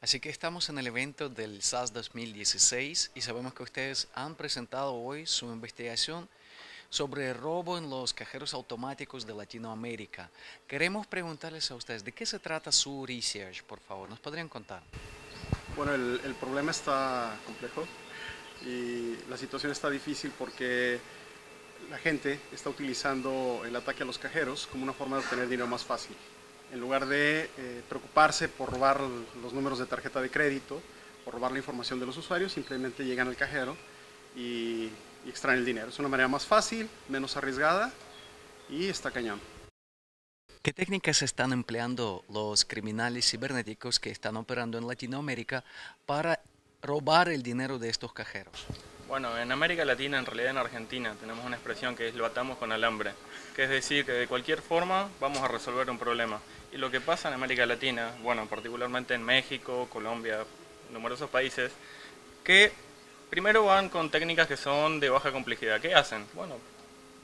Así que estamos en el evento del SAS 2016 y sabemos que ustedes han presentado hoy su investigación sobre el robo en los cajeros automáticos de Latinoamérica. Queremos preguntarles a ustedes, ¿de qué se trata su research, por favor? ¿Nos podrían contar? Bueno, el, el problema está complejo y la situación está difícil porque la gente está utilizando el ataque a los cajeros como una forma de obtener dinero más fácil. En lugar de eh, preocuparse por robar los números de tarjeta de crédito, por robar la información de los usuarios, simplemente llegan al cajero y, y extraen el dinero. Es una manera más fácil, menos arriesgada y está cañón. ¿Qué técnicas están empleando los criminales cibernéticos que están operando en Latinoamérica para robar el dinero de estos cajeros? Bueno, en América Latina, en realidad en Argentina, tenemos una expresión que es lo atamos con alambre, que es decir, que de cualquier forma vamos a resolver un problema. Y lo que pasa en América Latina, bueno, particularmente en México, Colombia, numerosos países, que primero van con técnicas que son de baja complejidad. ¿Qué hacen? Bueno,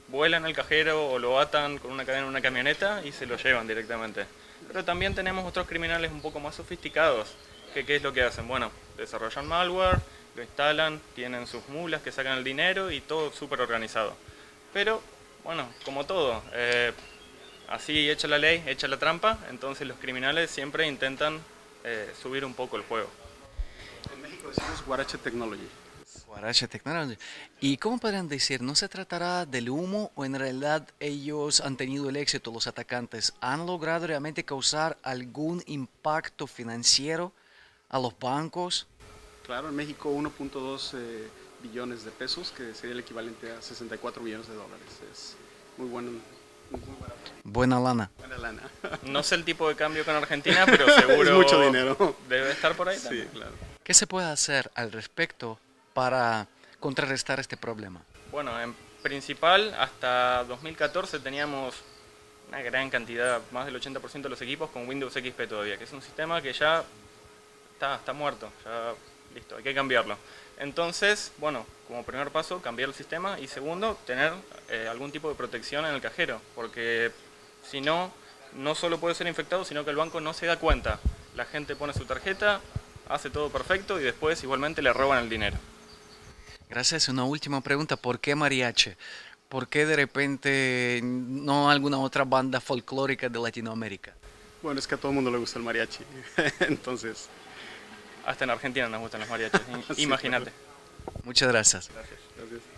vuelan el cajero o lo atan con una cadena en una camioneta y se lo llevan directamente. Pero también tenemos otros criminales un poco más sofisticados, que qué es lo que hacen? Bueno, desarrollan malware, lo instalan, tienen sus mulas que sacan el dinero y todo súper organizado. Pero, bueno, como todo, eh, así hecha la ley, hecha la trampa, entonces los criminales siempre intentan eh, subir un poco el juego. En México decimos Guarache Technology. Guarache Technology. ¿Y cómo podrían decir, no se tratará del humo o en realidad ellos han tenido el éxito, los atacantes? ¿Han logrado realmente causar algún impacto financiero a los bancos? Claro, en México 1.2 eh, billones de pesos, que sería el equivalente a 64 millones de dólares. Es muy bueno. Muy Buena lana. Buena lana. No sé el tipo de cambio con Argentina, pero seguro es mucho dinero. debe estar por ahí. Sí, también. claro. ¿Qué se puede hacer al respecto para contrarrestar este problema? Bueno, en principal, hasta 2014 teníamos una gran cantidad, más del 80% de los equipos con Windows XP todavía, que es un sistema que ya está, está muerto, ya listo, hay que cambiarlo. Entonces, bueno, como primer paso, cambiar el sistema y segundo, tener eh, algún tipo de protección en el cajero, porque si no, no solo puede ser infectado, sino que el banco no se da cuenta. La gente pone su tarjeta, hace todo perfecto y después igualmente le roban el dinero. Gracias. Una última pregunta. ¿Por qué mariachi? ¿Por qué de repente no alguna otra banda folclórica de Latinoamérica? Bueno, es que a todo el mundo le gusta el mariachi. Entonces, Hasta en Argentina nos gustan los mariachis, imagínate. Muchas gracias. Gracias. gracias.